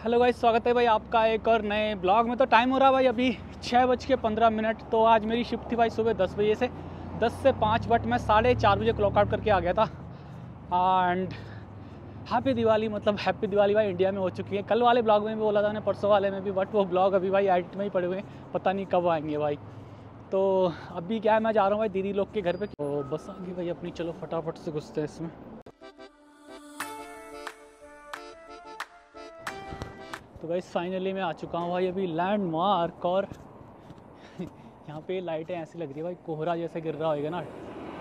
Hello भाई स्वागत है भाई आपका एक और नए ब्लॉग में। तो टाइम हो रहा है भाई अभी छः बज के पंद्रह मिनट। तो आज मेरी शिफ्ट थी भाई सुबह दस बजे से। दस से पाँच बट मैं साढ़े चार बजे क्लॉक आउट करके आ गया था। एंड हैप्पी दिवाली मतलब हैप्पी दिवाली भाई इंडिया में हो चुकी है। कल वाले ब्लॉग में भी बोला था मैंने, परसों वाले में भी बट वो ब्लॉग अभी भाई एडिट में ही पड़े हुए हैं। पता नहीं कब आएँगे भाई। तो अभी क्या है, मैं जा रहा हूँ भाई दीदी लोग के घर पर तो बस आ गई भाई अपनी। चलो फटाफट से घुसते हैं इसमें। तो भाई फाइनली मैं आ चुका हूँ भाई अभी लैंडमार्क और यहाँ पे लाइटें ऐसी लग रही है भाई, कोहरा जैसे गिर रहा होगा ना।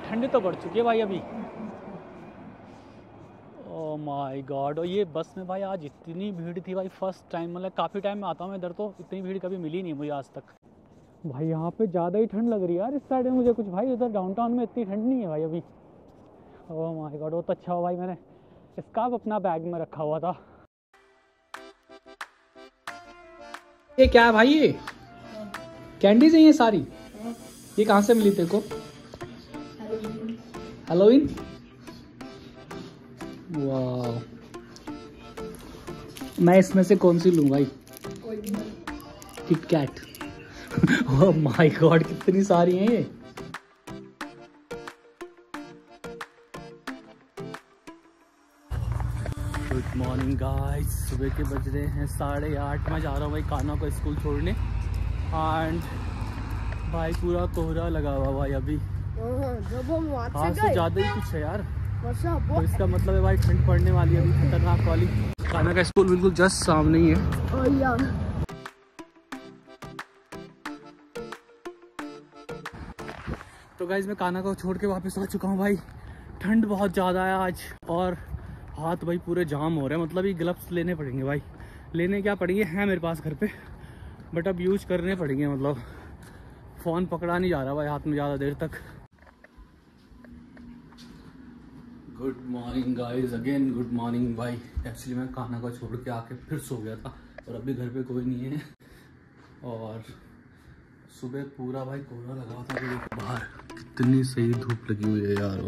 ठंड तो बढ़ चुकी है भाई अभी। ओ माय गॉड और ये बस में भाई आज इतनी भीड़ थी भाई फ़र्स्ट टाइम मतलब काफ़ी टाइम में आता हूँ मैं इधर तो इतनी भीड़ कभी मिली नहीं मुझे आज तक। भाई यहाँ पे ज़्यादा ही ठंड लग रही है यार, इस साइड में मुझे कुछ भाई, उधर डाउनटाउन में इतनी ठंड नहीं है भाई अभी। ओ माय गॉड वो तो अच्छा हुआ भाई मैंने। स्कार्फ अपना बैग में रखा हुआ था। ये क्या है भाई ये? कैंडीज है ये सारी। ये कहाँ से मिली तेरे को? हेलोइन वाह मैं इसमें से कौन सी लूँ भाई? KitKat oh my god कितनी सारी हैं ये। मॉर्निंग गाइस सुबह के बज रहे हैं साढ़े आठ। मैं जा रहा हूँ भाई काना को स्कूल छोड़ने। एंड भाई पूरा कोहरा लगा हुआ भाई अभी। जब हम आज से से ज़्यादा ही कुछ है यार। तो इसका मतलब है भाई ठंड पड़ने वाली है अभी खतरनाक वाली। काना का स्कूल बिल्कुल जस्ट सामने ही है। तो गाइज़ मैं काना को छोड़ के वापस आ चुका हूँ भाई। ठंड बहुत ज़्यादा है आज और हाथ भाई पूरे जाम हो रहे हैं। मतलब ये ग्लव्स लेने पड़ेंगे भाई। लेने क्या पड़ेंगे? हैं मेरे पास घर पे। बट अब यूज़ करने पड़ेंगे मतलब। फ़ोन पकड़ा नहीं जा रहा भाई हाथ में ज़्यादा देर तक। Good morning guys again good morning भाई। एक्चुअली मैं खाना को छोड़ के आके फिर सो गया था। और अभी घर पे कोई नहीं है। और सुबह पूरा भाई कोहरा लगा था बाहर। इतनी सही धूप लगी हुई है यार।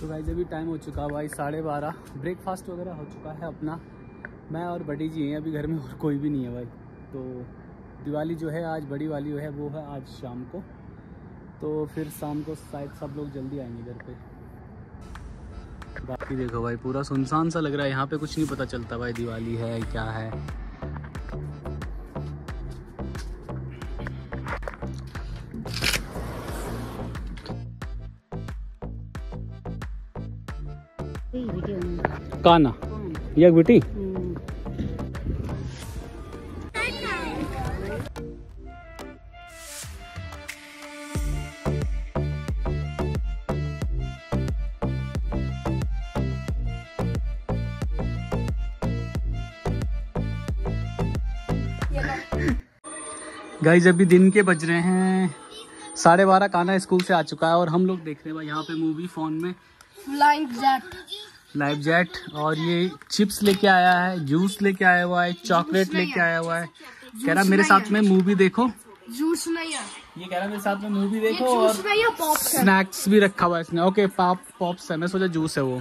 तो भाई अभी टाइम हो चुका भाई साढ़े बारह। ब्रेकफास्ट वगैरह हो चुका है अपना। मैं और बड़ी जी हैं, अभी घर में और कोई भी नहीं है भाई। तो दिवाली जो है, आज बड़ी वाली है, वो है आज शाम को। तो फिर शाम को शायद सब लोग जल्दी आएँगे घर पे। बाकी देखो भाई, पूरा सुनसान सा लग रहा है। यहाँ पे कुछ नहीं पता चलता भाई, दिवाली है, क्या है। काना ये बेटी? गाइज़ अभी दिन के बज रहे हैं। साढ़े बारह काना स्कूल से आ चुका है और हम लोग देख रहे हैं भाई, यहाँ पे मूवी फ़ोन में फ्लाइंग जेट लाइव जेट और ये चिप्स लेके आया है जूस लेके आया हुआ है चॉकलेट लेके आया। हुआ है। कह रहा मेरे साथ में मूवी देखो। जूस नहीं है ये कह रहा मेरे साथ में मूवी देखो और स्नैक्स भी रखा हुआ है इसने। ओके पॉप पॉप्स है। मैं सोचा जूस है वो।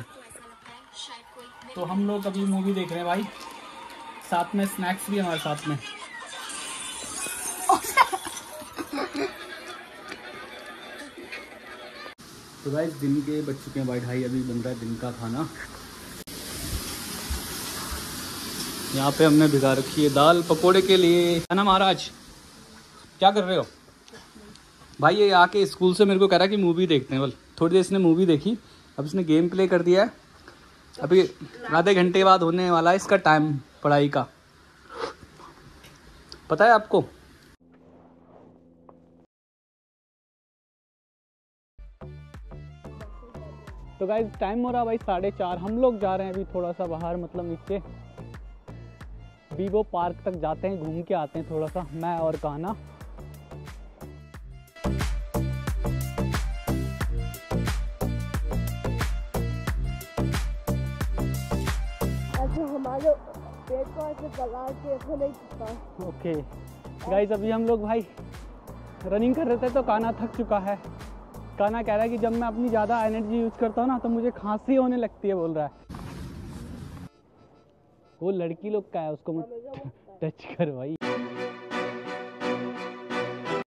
तो हम लोग अभी मूवी देख रहे हैं भाई। साथ में स्नैक्स भी हमारे साथ में। तो भाई दिन के बज चुके हैं भाई ढाई, अभी बन रहा है दिन का खाना। यहाँ पे हमने भिगा रखी है दाल पकोड़े के लिए। है ना महाराज? क्या कर रहे हो? भाई, ये आके स्कूल से मेरे को कह रहा है कि मूवी देखते हैं। बोल, थोड़ी देर इसने मूवी देखी, अब इसने गेम प्ले कर दिया है। अभी आधे घंटे बाद होने वाला है इसका टाइम पढ़ाई का। पता है आपको? तो गाइज़ टाइम हो रहा भाई साढ़े चार। हम लोग जा रहे हैं अभी थोड़ा सा बाहर मतलब नीचे। वीवो पार्क तक जाते हैं घूम के आते हैं थोड़ा सा मैं और कहना ओके गाइज़ अभी हम लोग भाई रनिंग कर रहे थे तो काना थक चुका है। काना कह रहा है कि जब मैं अपनी ज़्यादा एनर्जी यूज़ करता हूँ ना तो मुझे खांसी होने लगती है, बोल रहा है। वो लड़की लोग का है, उसको मत टच कर भाई।